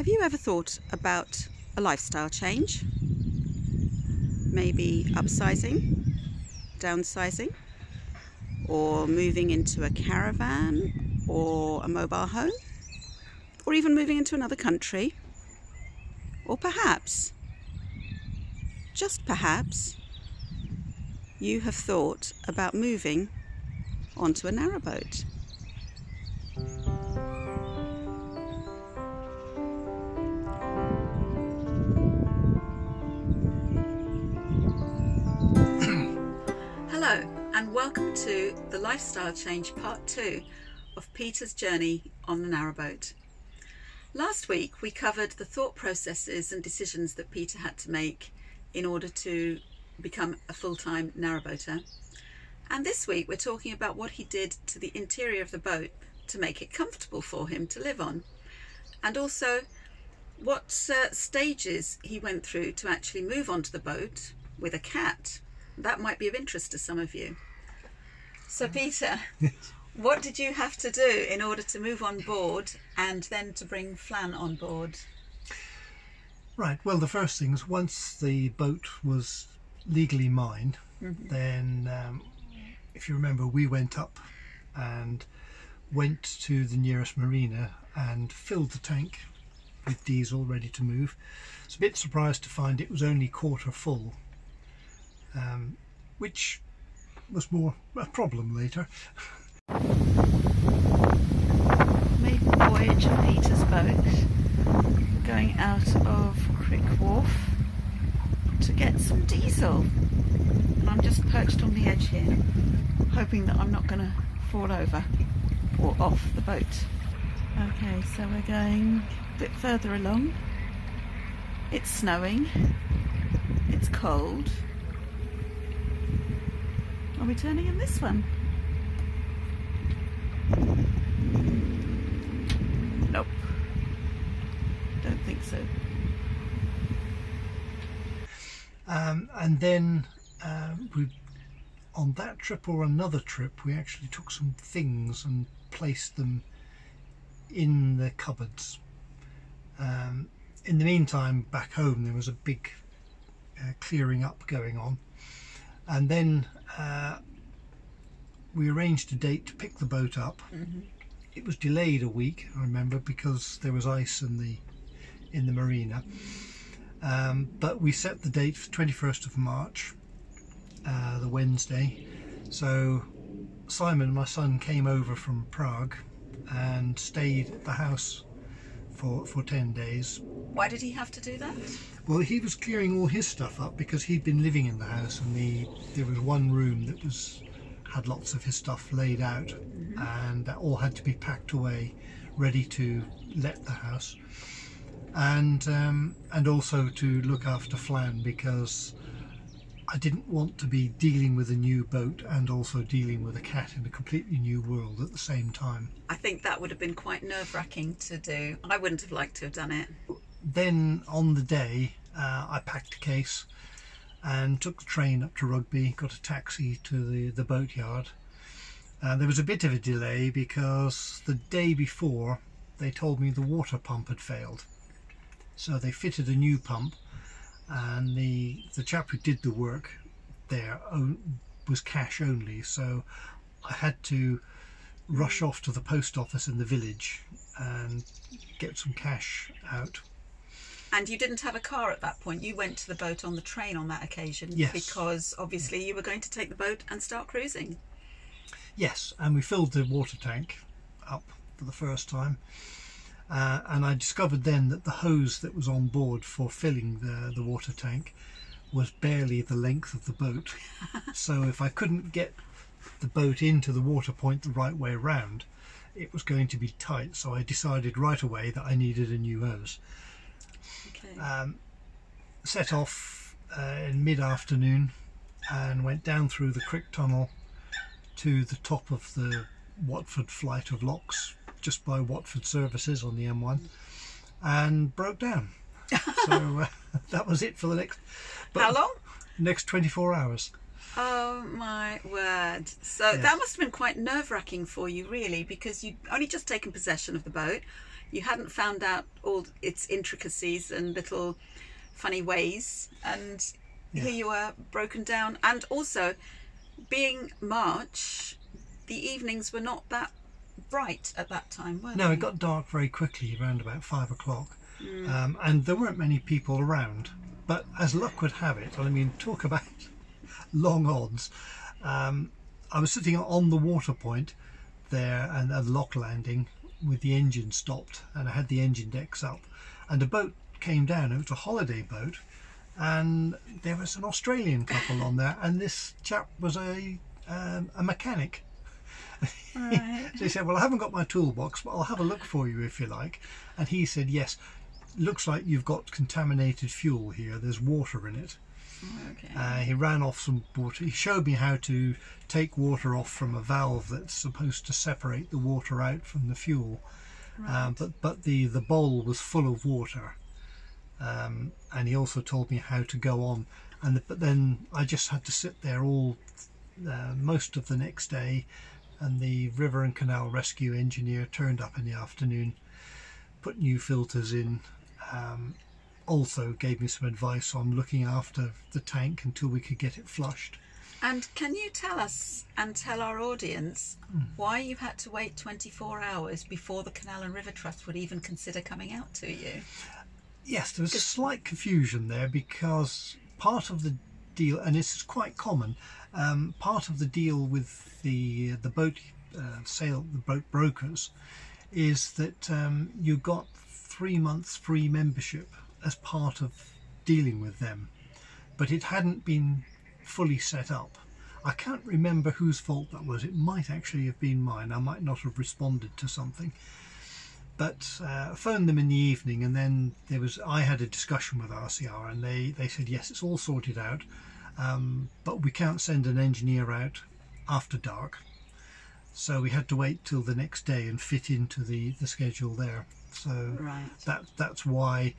Have you ever thought about a lifestyle change? Maybe upsizing, downsizing, or moving into a caravan or a mobile home, or even moving into another country, or perhaps, just perhaps, you have thought about moving onto a narrowboat. Welcome to the Lifestyle Change Part 2 of Peter's journey on the narrowboat. Last week we covered the thought processes and decisions that Peter had to make in order to become a full time narrowboater. And this week we're talking about what he did to the interior of the boat to make it comfortable for him to live on, and also what uh, stages he went through to actually move onto the boat with a cat. That might be of interest to some of you. So, Peter, what did you have to do in order to move on board and then to bring Flan on board? Right. Well, the first things once the boat was legally mine, then um, if you remember, we went up and went to the nearest marina and filled the tank with diesel ready to move. I was a bit surprised to find it was only quarter full, um, which was more a problem later. Maiden voyage of Peter's boat, going out of Crick Wharf to get some diesel. And I'm just perched on the edge here, hoping that I'm not going to fall over or off the boat. Okay, so we're going a bit further along. It's snowing. It's cold. Are we turning in this one? Nope. Don't think so. Um, and then um, we, on that trip or another trip, we actually took some things and placed them in the cupboards. Um, in the meantime, back home, there was a big uh, clearing up going on, and then uh, we arranged a date to pick the boat up. It was delayed a week, I remember, because there was ice in the in the marina. Um, but we set the date for 21st of March, uh, the Wednesday. So Simon, my son, came over from Prague and stayed at the house for, for 10 days. Why did he have to do that? Well, he was clearing all his stuff up because he'd been living in the house, and the there was one room that was had lots of his stuff laid out, and that all had to be packed away, ready to let the house, and um, and also to look after Flan because I didn't want to be dealing with a new boat and also dealing with a cat in a completely new world at the same time. I think that would have been quite nerve wracking to do. I wouldn't have liked to have done it. then on the day, uh, I packed a case and took the train up to Rugby, got a taxi to the, the boatyard. Uh, there was a bit of a delay because the day before they told me the water pump had failed. So they fitted a new pump, and the, the chap who did the work there was cash only. So I had to rush off to the post office in the village and get some cash out. And you didn't have a car at that point. You went to the boat on the train on that occasion Yes. because obviously you were going to take the boat and start cruising. Yes, and we filled the water tank up for the first time. Uh, and I discovered then that the hose that was on board for filling the, the water tank was barely the length of the boat. so if I couldn't get the boat into the water point the right way round, it was going to be tight. So I decided right away that I needed a new hose. Okay. Um, set off uh, in mid afternoon and went down through the Crick Tunnel to the top of the Watford flight of locks just by Watford services on the M1 and broke down. so uh, that was it for the next How long? next 24 hours. Oh my word. So Yes. that must have been quite nerve wracking for you, really, because you'd only just taken possession of the boat. You hadn't found out all its intricacies and little funny ways, and Yeah. here you were broken down. And also, being March, the evenings were not that bright at that time, were No, they? it got dark very quickly around about five o'clock, Mm. um, and there weren't many people around. But as luck would have it, I mean, talk about long odds. Um, I was sitting on the water point there and at the lock landing with the engine stopped, and I had the engine decks up, and a boat came down. It was a holiday boat, and there was an Australian couple on there, and this chap was a um, a mechanic. Right. So he said, Well, I haven't got my toolbox, but I'll have a look for you if you like. And he said, Yes, looks like you've got contaminated fuel here. There's water in it. Okay. Uh, he ran off some water. He showed me how to take water off from a valve that's supposed to separate the water out from the fuel. Um, but but the, the bowl was full of water. Um, and he also told me how to go on. And the, but then I just had to sit there all uh, most of the next day. And the river and canal rescue engineer turned up in the afternoon, put new filters in. Um, also gave me some advice on looking after the tank until we could get it flushed. And can you tell us and tell our audience Hmm. why you had to wait 24 hours before the Canal and River Trust would even consider coming out to you? Yes, there was a slight confusion there because part of the deal, and this is quite common, um, part of the deal with the the boat uh, sale, the boat brokers, is that um, you got three months free membership as part of dealing with them, but it hadn't been fully set up. I can't remember whose fault that was. It might actually have been mine. I might not have responded to something but uh, phoned them in the evening and then there was I had a discussion with RCR and they, they said yes it's all sorted out um, but we can't send an engineer out after dark so we had to wait till the next day and fit into the, the schedule there so Right. that that's why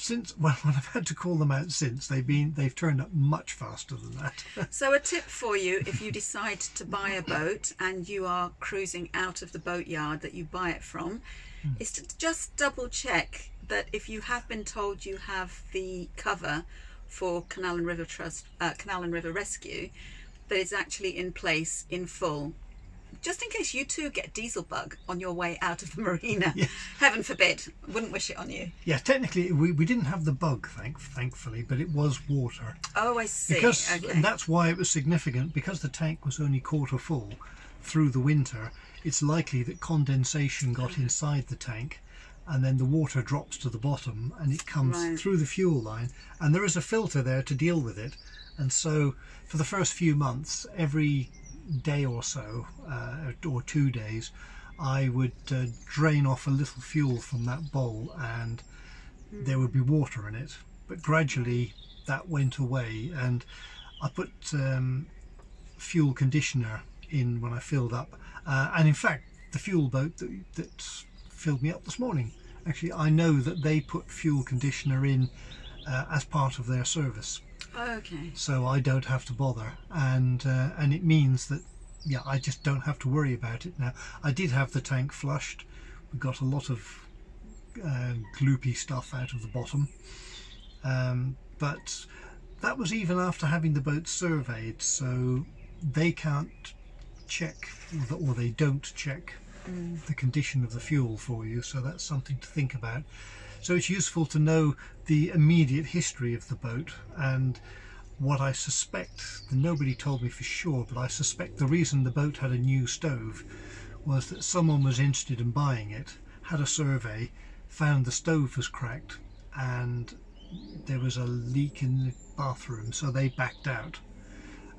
since well, when I've had to call them out since they've been they've turned up much faster than that So, a tip for you if you decide to buy a boat and you are cruising out of the boat yard that you buy it from, is to just double check that if you have been told you have the cover for Canal and River Trust, uh, Canal and River Rescue, that it's actually in place in full. Just in case you too get diesel bug on your way out of the marina. Heaven forbid. Wouldn't wish it on you. yeah technically we, we didn't have the bug thank, thankfully but it was water Oh, I see. because okay. and that's why it was significant because the tank was only quarter full through the winter it's likely that condensation got mm. inside the tank and then the water drops to the bottom and it comes Right. through the fuel line and there is a filter there to deal with it and so for the first few months every day or so uh, or two days I would uh, drain off a little fuel from that bowl and there would be water in it. But gradually that went away, and I put um, fuel conditioner in when I filled up. Uh, and in fact, the fuel boat that, that filled me up this morning, actually, I know that they put fuel conditioner in uh, as part of their service, okay. so I don't have to bother. And uh, and it means that yeah, I just don't have to worry about it now. I did have the tank flushed. We got a lot of uh, gloopy stuff out of the bottom. Um, but that was even after having the boat surveyed, so they can't check or or they don't check the condition of the fuel for you, so that's something to think about. So it's useful to know the immediate history of the boat and what I suspect, nobody told me for sure, but I suspect the reason the boat had a new stove was that someone was interested in buying it, had a survey, found the stove was cracked, and there was a leak in the bathroom, so they backed out.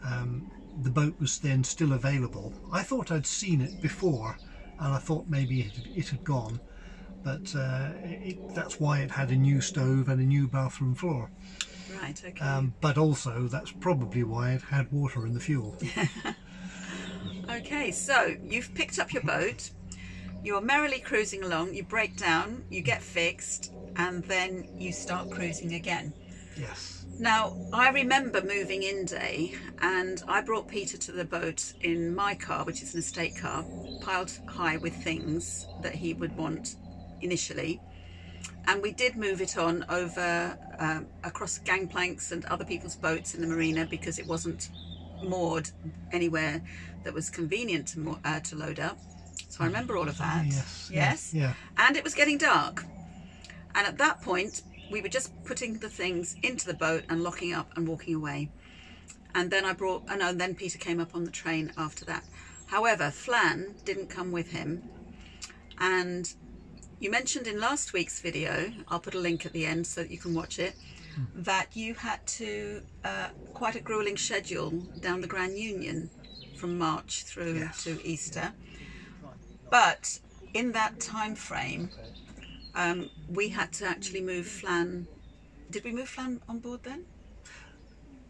Um, the boat was then still available. I thought I'd seen it before, and I thought maybe it, it had gone, but uh, it, that's why it had a new stove and a new bathroom floor. Right, okay. Um, but also, that's probably why it had water in the fuel. Okay, so you've picked up your boat, you're merrily cruising along, you break down, you get fixed, and then you start cruising again. yes. Now, I remember moving in day and I brought Peter to the boat in my car, which is an estate car, piled high with things that he would want initially. And we did move it on over um, across gangplanks and other people's boats in the marina because it wasn't moored anywhere that was convenient to, mo- uh, to load up. So I remember all of that. Yes. Yes. Yeah. And it was getting dark. And at that point, we were just putting the things into the boat and locking up and walking away. And then I brought, and oh, then Peter came up on the train after that. However, Flan didn't come with him. And you mentioned in last week's video, I'll put a link at the end so that you can watch it, that you had to, uh, quite a grueling schedule down the Grand Union from March through Yes. to Easter. But in that time frame, um, we had to actually move Flan. Did we move Flan on board then?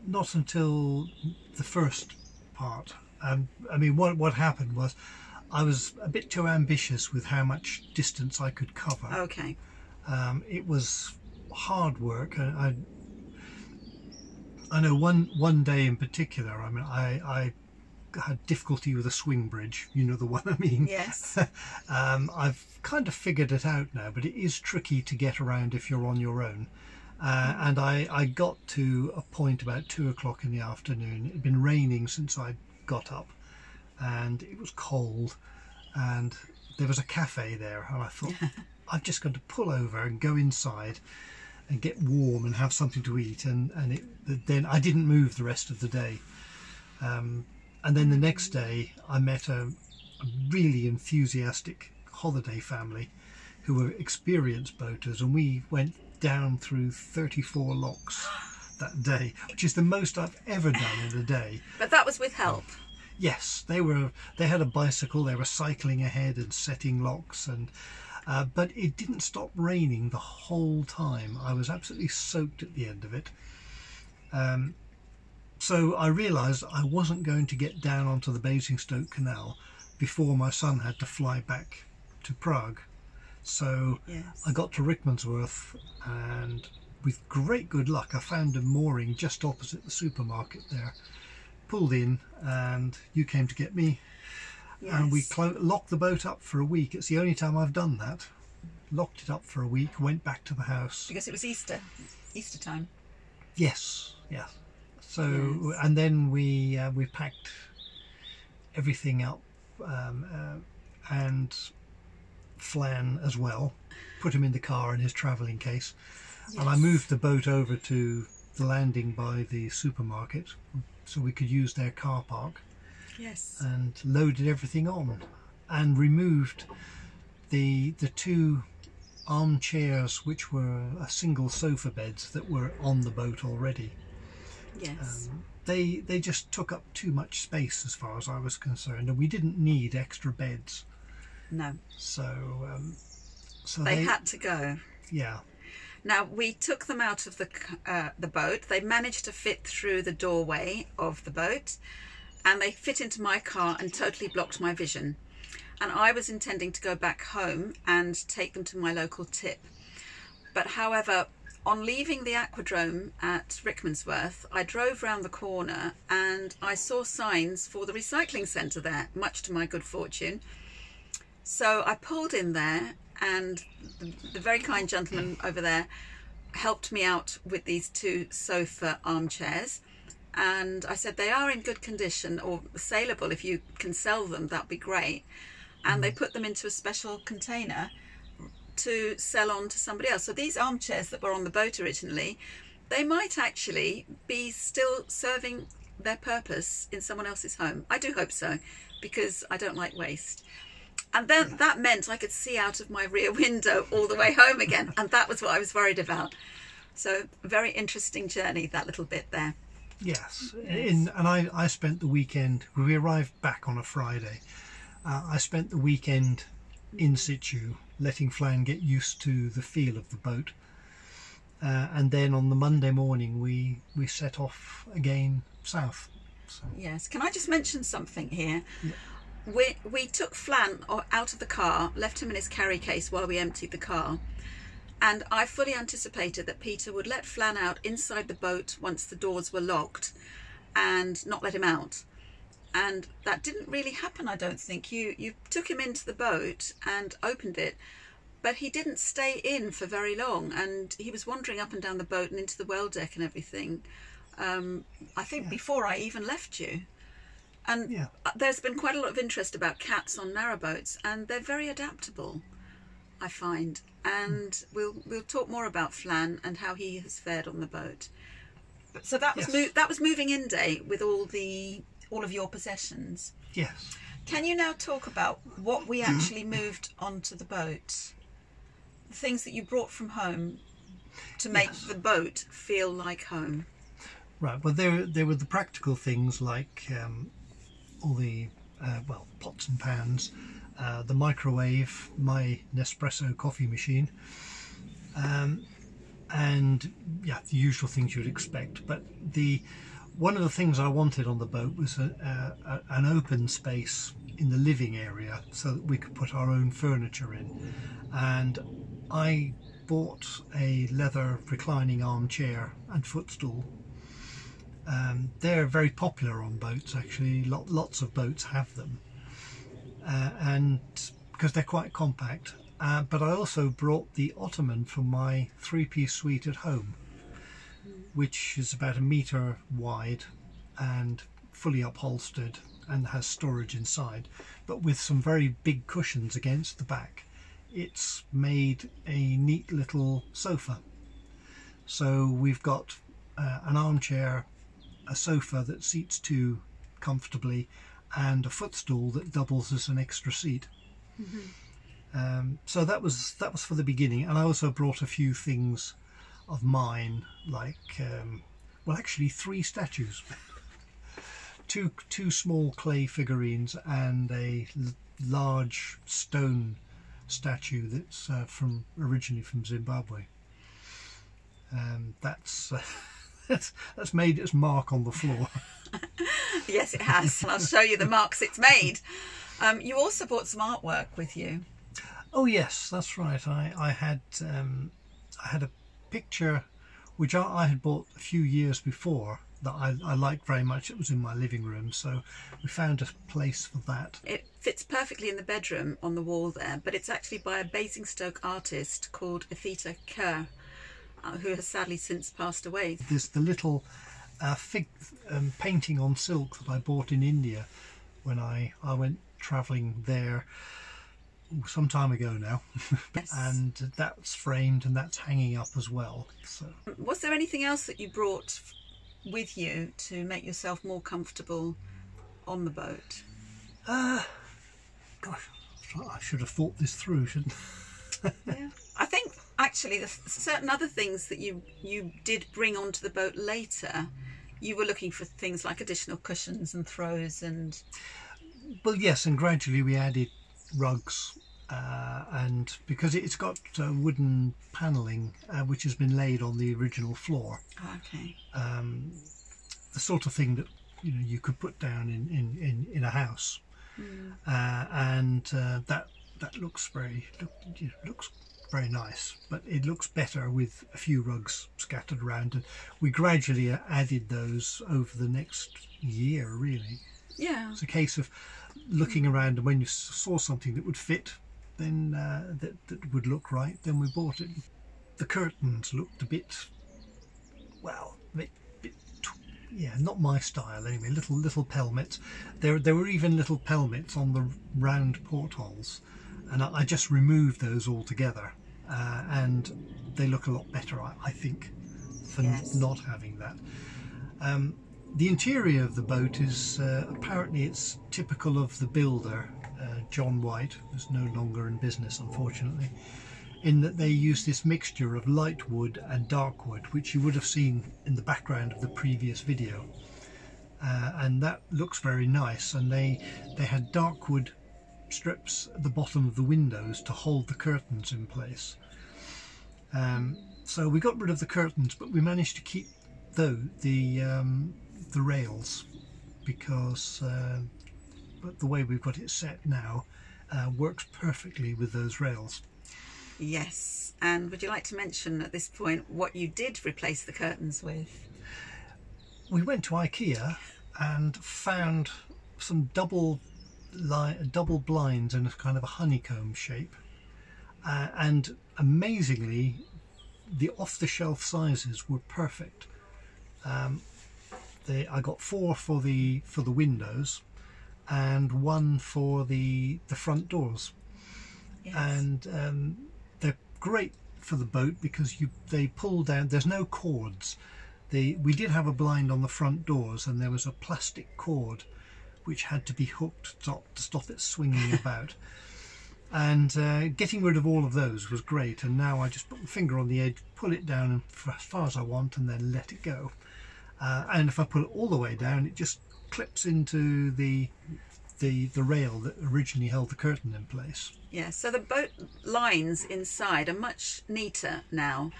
Not until the first part. Um, I mean, what what happened was, I was a bit too ambitious with how much distance I could cover. Okay. Um, it was hard work. and I, I know one one day in particular. I mean, I, I had difficulty with a swing bridge. You know the one I mean. Yes. um, I've kind of figured it out now, but it is tricky to get around if you're on your own. Uh, and I, I got to a point about two o'clock in the afternoon. It had been raining since I got up, and it was cold, and there was a cafe there, and I thought I'm just going to pull over and go inside and get warm and have something to eat. And and it, then I didn't move the rest of the day. Um, and then the next day, I met a, a really enthusiastic holiday family who were experienced boaters, and we went down through 34 locks that day, which is the most I've ever done in a day. But that was with help. Yes, they were. They had a bicycle. They were cycling ahead and setting locks, and uh, but it didn't stop raining the whole time. I was absolutely soaked at the end of it. Um, so I realised I wasn't going to get down onto the Basingstoke Canal before my son had to fly back to Prague. So Yes. I got to Rickmansworth and with great good luck I found a mooring just opposite the supermarket there. Pulled in and you came to get me and we locked the boat up for a week. It's the only time I've done that. Locked it up for a week, went back to the house. because it was Easter, Easter time. Yes, yeah. So Yes. and then we uh, we packed everything up um, uh, and Flan as well. Put him in the car in his travelling case, and I moved the boat over to the landing by the supermarket so we could use their car park Yes. and loaded everything on and removed the the two armchairs which were a single sofa beds that were on the boat already yes. um, they they just took up too much space as far as I was concerned and we didn't need extra beds no, so um, so they they, had to go. yeah Now we took them out of the uh, the boat. They managed to fit through the doorway of the boat, and they fit into my car and totally blocked my vision. And I was intending to go back home and take them to my local tip. But however, on leaving the aquadrome at Rickmansworth, I drove round the corner and I saw signs for the recycling centre there, much to my good fortune. So I pulled in there, and the, the very kind gentleman over there helped me out with these two sofa armchairs. And I said, they are in good condition or saleable. If you can sell them, that'd be great. And they mm. put them into a special container to sell on to somebody else. So these armchairs that were on the boat originally, they might actually be still serving their purpose in someone else's home. I do hope so, because I don't like waste. And then that meant I could see out of my rear window all the way home again. And that was what I was worried about. So, very interesting journey, that little bit there. Yes, In, and I, I spent the weekend. We arrived back on a Friday. Uh, I spent the weekend in situ, letting Flan get used to the feel of the boat. Uh, and then on the Monday morning, we we set off again south. So, Yes. Can I just mention something here? We, we took Flan out of the car, left him in his carry case while we emptied the car. And I fully anticipated that Peter would let Flan out inside the boat once the doors were locked and not let him out. And that didn't really happen, I don't think. You you took him into the boat and opened it, but he didn't stay in for very long and he was wandering up and down the boat and into the well deck and everything. Um, I think before I even left you. And Yeah. uh, there's been quite a lot of interest about cats on narrowboats, and they're very adaptable, I find. And we'll we'll talk more about Flan and how he has fared on the boat. So that was Yes. mo- that was moving in day with all the all of your possessions. Yes. Can you now talk about what we actually moved onto the boat? The things that you brought from home to make Yes. the boat feel like home. Right. Well, there there were the practical things like um, all the uh, well pots and pans, uh, the microwave, my Nespresso coffee machine, um, and yeah, the usual things you'd expect. But the one of the things I wanted on the boat was a, a, a, an open space in the living area so that we could put our own furniture in, and I bought a leather reclining armchair and footstool um, they're very popular on boats actually. Lot, lots of boats have them. Uh, and because they're quite compact. Uh, but I also brought the ottoman for my three-piece suite at home which is about a meter wide and fully upholstered and has storage inside but with some very big cushions against the back. It's made a neat little sofa. So we've got uh, an armchair a sofa that seats two comfortably and a footstool that doubles as an extra seat. Um, so that was that was for the beginning, and I also brought a few things of mine, like um, well, actually three statues, two two small clay figurines, and a l- large stone statue that's uh, from originally from Zimbabwe. Um, that's. Uh, that's, that's made its mark on the floor. Yes, it has. and I'll show you the marks it's made. Um, you also brought some artwork with you. Oh yes, that's right. I I had um, I had a picture which I, I had bought a few years before that I, I liked very much. It was in my living room, so we found a place for that. It fits perfectly in the bedroom on the wall there, but it's actually by a Basingstoke artist called Efita Kerr, uh, who has sadly since passed away. There's the little uh, fig um, painting on silk that I bought in India when I I went travelling there some time ago now, Yes. and that's framed and that's hanging up as well. So. Was there anything else that you brought with you to make yourself more comfortable on the boat? Gosh, I should have thought this through, shouldn't I? Yeah. Actually the certain other things that you you did bring onto the boat later, you were looking for things like additional cushions and throws and Well, yes, and gradually we added rugs, uh, and because it's got uh, wooden panelling uh, which has been laid on the original floor, oh, okay. the sort of thing that you know you could put down in in, in, in a house, uh, and uh, that that looks very look, you know, looks very nice. But it looks better with a few rugs scattered around, and we gradually added those over the next year, really. Yeah. It's a case of looking around, and when you saw something that would fit, then uh, that that would look right, then we bought it. The curtains looked a bit, well, a bit, bit yeah, not my style anyway. Little little pelmets. There there were even little pelmets on the round portholes, and I, I just removed those altogether, uh, and they look a lot better, I, I think, for Yes. not having that. Um, the interior of the boat is uh, apparently it's typical of the builder, uh, John White, who's no longer in business, unfortunately, in that they use this mixture of light wood and dark wood, which you would have seen in the background of the previous video. Uh, and that looks very nice. And they they had dark wood strips at the bottom of the windows to hold the curtains in place. Um, so we got rid of the curtains, but we managed to keep though the um, the rails because uh, but the way we've got it set now uh, works perfectly with those rails. Yes. And would you like to mention at this point what you did replace the curtains with? We went to IKEA and found some double double blinds in a kind of a honeycomb shape, uh, and amazingly, the off-the-shelf sizes were perfect. Um, they, I got four for the for the windows, and one for the the front doors Yes. and um, they're great for the boat because you they pull down. There's no cords. They we did have a blind on the front doors, and there was a plastic cord which had to be hooked to stop, to stop it swinging about. And uh, getting rid of all of those was great. And now I just put my finger on the edge, pull it down for as far as I want, and then let it go. Uh, and if I pull it all the way down, it just clips into the the the rail that originally held the curtain in place. Yeah, so the boat lines inside are much neater now.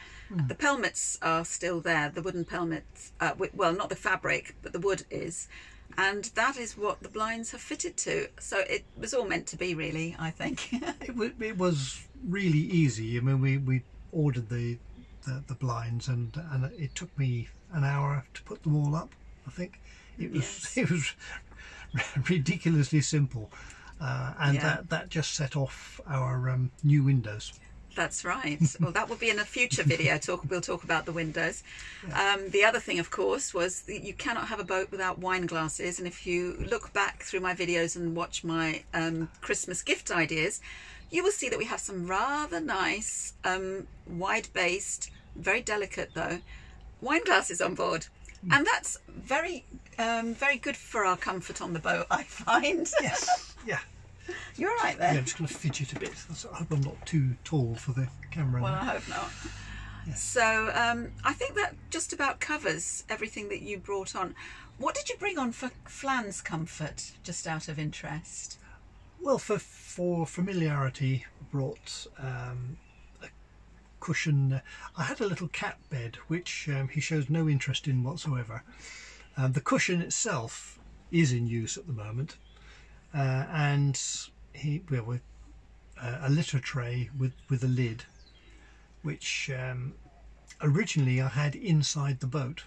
The pelmets are still there, the wooden pelmets. Uh, well, not the fabric, but the wood is. And that is what the blinds have fitted to. So it was all meant to be, really, I think. It, wa- it was really easy. I mean, we, we ordered the, the the blinds, and and it took me an hour to put them all up. I think it was Yes. it was ridiculously simple, uh, and Yeah. that that just set off our um, new windows. That's right. Well, that will be in a future video. Talk. We'll talk about the windows. Um, the other thing, of course, was that you cannot have a boat without wine glasses. And if you look back through my videos and watch my um, Christmas gift ideas, you will see that we have some rather nice, um, wide-based, very delicate though, wine glasses on board. And that's very, um, very good for our comfort on the boat. I find. Yes, yeah. You're all right Yeah, there. I'm just going to fidget a bit. I hope I'm not too tall for the camera. Well, there. I hope not. So um, I think that just about covers everything that you brought on. What did you bring on for Flan's comfort, just out of interest? Well, for for familiarity, brought um, a cushion. I had a little cat bed, which um, he shows no interest in whatsoever. Um, the cushion itself is in use at the moment, uh, and he well, with uh, a litter tray with with a lid, which um, originally I had inside the boat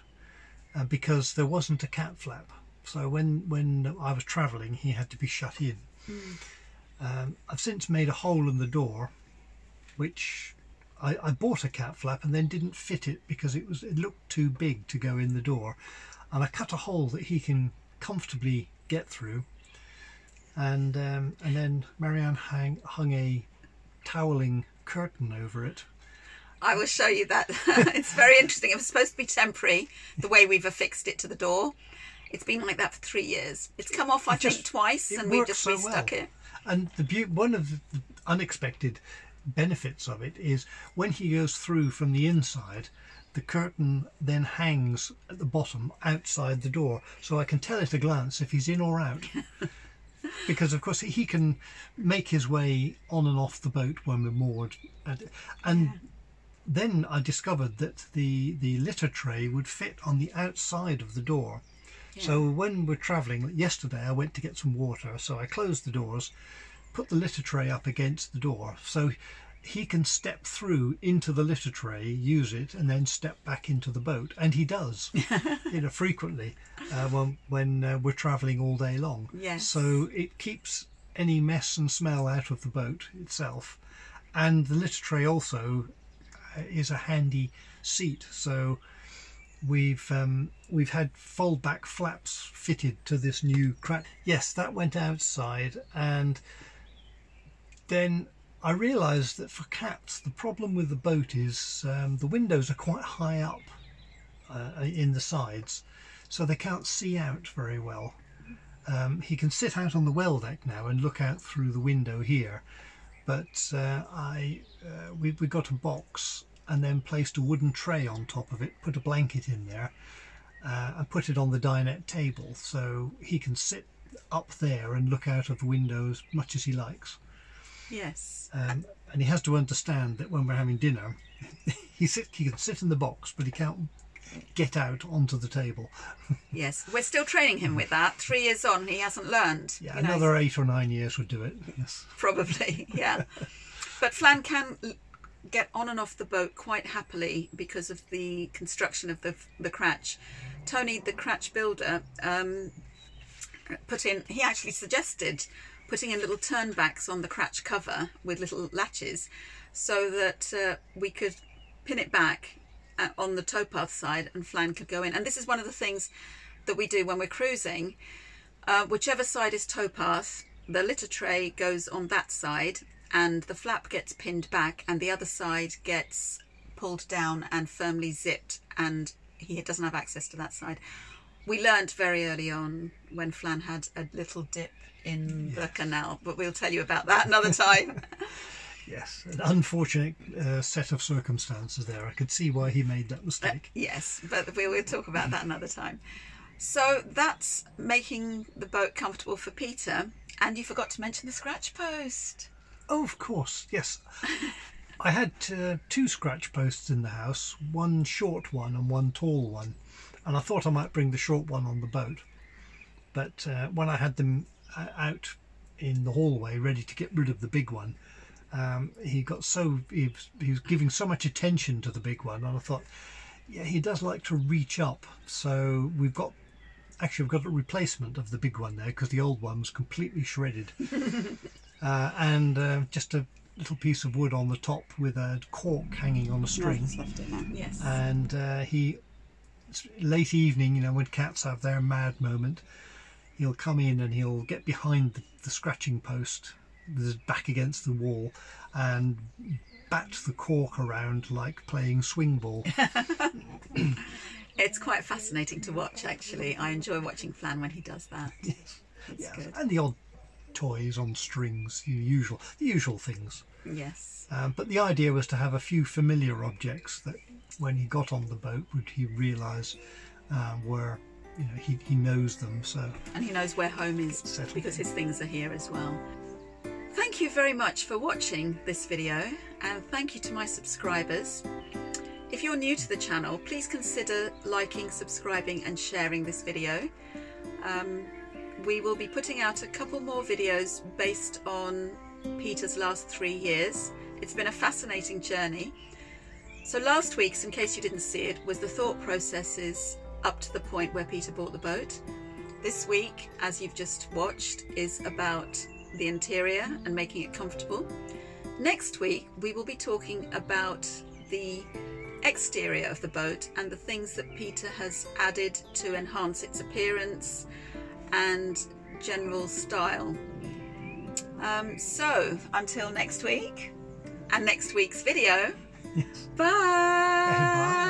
uh, because there wasn't a cat flap. So when when I was travelling, he had to be shut in. Um, I've since made a hole in the door, which I, I bought a cat flap and then didn't fit it because it was it looked too big to go in the door, and I cut a hole that he can comfortably get through. And um, and then Marianne hang, hung a toweling curtain over it. I will show you that. it's very interesting. It was supposed to be temporary, the way we've affixed it to the door. It's been like that for three years. It's come off, I It just- think, twice, and we've just so restuck well. it. And the beau- one of the unexpected benefits of it is when he goes through from the inside, the curtain then hangs at the bottom outside the door, so I can tell at a glance if he's in or out. because of course he can make his way on and off the boat when we're moored, and, and then I discovered that the the litter tray would fit on the outside of the door. So when we're travelling, yesterday I went to get some water, so I closed the doors, put the litter tray up against the door, so he can step through into the litter tray, use it, and then step back into the boat, and he does, you know, frequently uh, when when uh, we're travelling all day long. Yes. So it keeps any mess and smell out of the boat itself, and the litter tray also uh, is a handy seat. So we've um, we've had fold back flaps fitted to this new cratch. Yes, that went outside, and then I realised that for cats, the problem with the boat is um, the windows are quite high up uh, in the sides, so they can't see out very well. Um, he can sit out on the well deck now and look out through the window here, but uh, I uh, we we got a box and then placed a wooden tray on top of it, put a blanket in there, uh, and put it on the dinette table so he can sit up there and look out of the window as much as he likes. Yes. Um, and he has to understand that when we're having dinner, he sit he can sit in the box, but he can't get out onto the table. Yes. We're still training him with that. Three years on, he hasn't learned. Yeah, you know, another eight or nine years would do it. Yes. Probably, yeah. but Flan can get on and off the boat quite happily because of the construction of the the cratch. Tony, the cratch builder, um, put in. He actually suggested putting in little turnbacks on the cratch cover with little latches, so that uh, we could pin it back on the towpath side and Flan could go in. And this is one of the things that we do when we're cruising. Uh, whichever side is towpath, the litter tray goes on that side and the flap gets pinned back and the other side gets pulled down and firmly zipped and he doesn't have access to that side. We learnt very early on when Flan had a little dip in the canal, but we'll tell you about that another time. Yes, an unfortunate uh, set of circumstances there. I could see why he made that mistake. yes, but we will talk about that another time. So that's making the boat comfortable for Peter. And you forgot to mention the scratch post. Oh, of course, yes. I had uh, two scratch posts in the house, one short one and one tall one, and I thought I might bring the short one on the boat. But uh, when I had them uh, out in the hallway ready to get rid of the big one, um, he got so he was, he was giving so much attention to the big one, and I thought, yeah, he does like to reach up. So we've got actually we've got a replacement of the big one there because the old one was completely shredded, uh, and uh, just a little piece of wood on the top with a cork hanging on a string. He's left it. Yes. And uh, he late evening, you know, when cats have their mad moment, he'll come in and he'll get behind the, the scratching post with his back against the wall and bat the cork around like playing swing ball. It's quite fascinating to watch, actually. I enjoy watching Flan when he does that. yes. Good. And the odd toys on strings, the usual, the usual things. Yes. Um, but the idea was to have a few familiar objects that, when he got on the boat, would he realise um, were, you know, he, he knows them. So And he knows where home is because his things are here as well. Thank you very much for watching this video and thank you to my subscribers. If you're new to the channel, please consider liking, subscribing and sharing this video. Um, we will be putting out a couple more videos based on Peter's last three years. It's been a fascinating journey. So last week's, in case you didn't see it, was the thought processes up to the point where Peter bought the boat. This week, as you've just watched, is about the interior and making it comfortable. Next week, we will be talking about the exterior of the boat and the things that Peter has added to enhance its appearance and general style. Um, so, until next week and next week's video, yes. bye. Bye.